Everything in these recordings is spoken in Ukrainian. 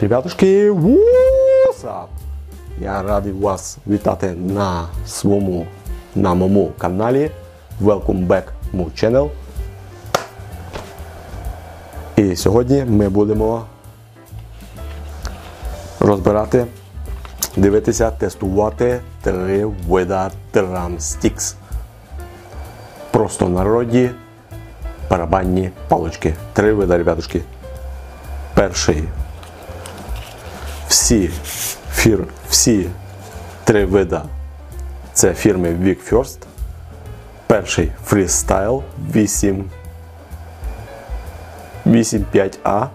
Ребятушки, up? Я радий вас вітати на своєму на моєму каналі. Welcome back my channel. І сьогодні ми будемо розбирати, дивитися, тестувати три вида Tramsticks. Просто народі барабанні палочки. Три вида, ребятушки. Перший всі фір, всі три вида це фірми Vic First. Перший Freestyle 8 85A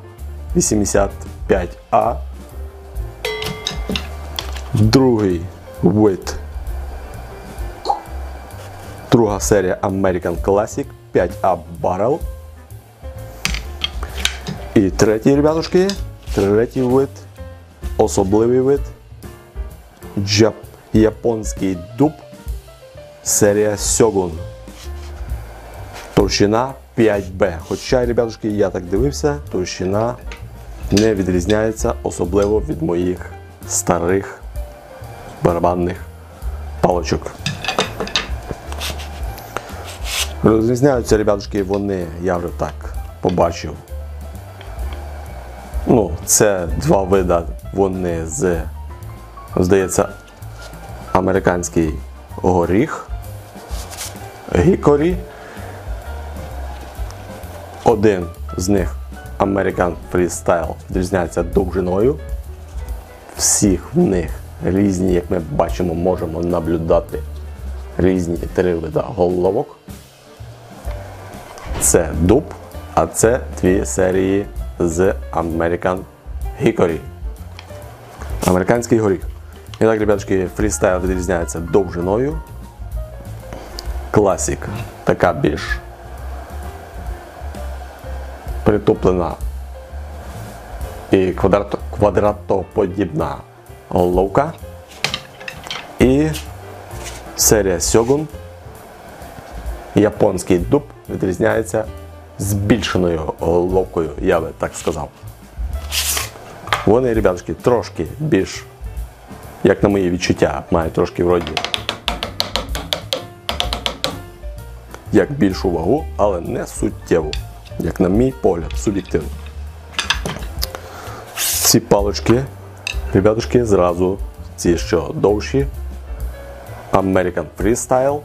85A. Другий вид. Друга серія American Classic 5A Barrel. І третій, ребятушки, третій вид особливий вид японський дуб серія Сьогун. Товщина 5B. Хоча, ребятушки, я так дивився, товщина не відрізняється особливо від моїх старих барабанних палочок. Розрізняються, ребятушки, вони, я вже так побачив. Ну, це два вида, вони з, здається, американський горіх, гікорі. Один з них American Freestyle відрізняється довжиною. Всіх в них різні, як ми бачимо, можемо наблюдати різні три вида головок. Це дуб, а це дві серії з American Hickory. Американський горіх. І так, ребятки, фрістайл відрізняється довжиною. Класік така більш притуплена і квадрато, квадратоподібна головка. І серія Сьогун. Японський дуб відрізняється збільшеною головкою, я би так сказав. Вони, ребятки, трошки більш, як на мої відчуття, мають трошки вроді як більшу вагу, але не суттєву, як на мій погляд, суб'єктивно. Ці палочки, ребятушки, зразу ці що довші. American Freestyle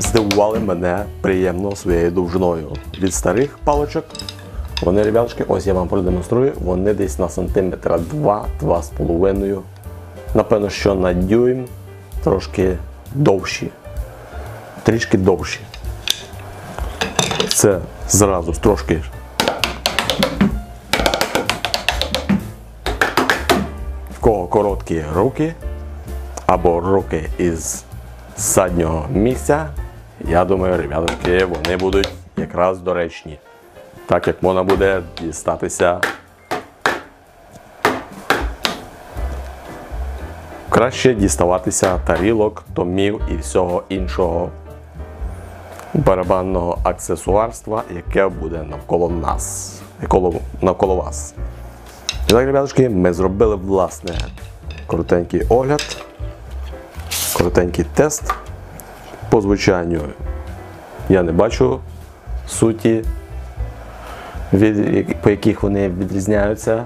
здивували мене приємно своєю довжиною. Від старих палочок. Вони, ребятки, ось я вам продемонструю, вони десь на сантиметра 2-2,5. Напевно, що на дюйм трошки довші. Трішки довші. Це зразу трошки. В кого короткі руки або руки із заднього місця, я думаю, ребятки, вони будуть якраз доречні. Так як можна буде дістатися. Краще діставатися тарілок, томів і всього іншого барабанного аксесуарства, яке буде навколо нас, навколо, навколо вас. І так, ребятки, ми зробили власне коротенький огляд, коротенький тест. По звучанню я не бачу суті, від, по яких вони відрізняються.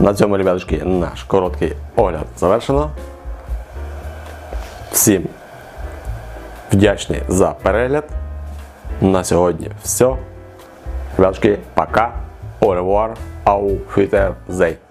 На цьому, ребятушки, наш короткий огляд завершено. Всім вдячний за перегляд. На сьогодні все. Ребятушки, пока. Au revoir. Auf Wiedersehen.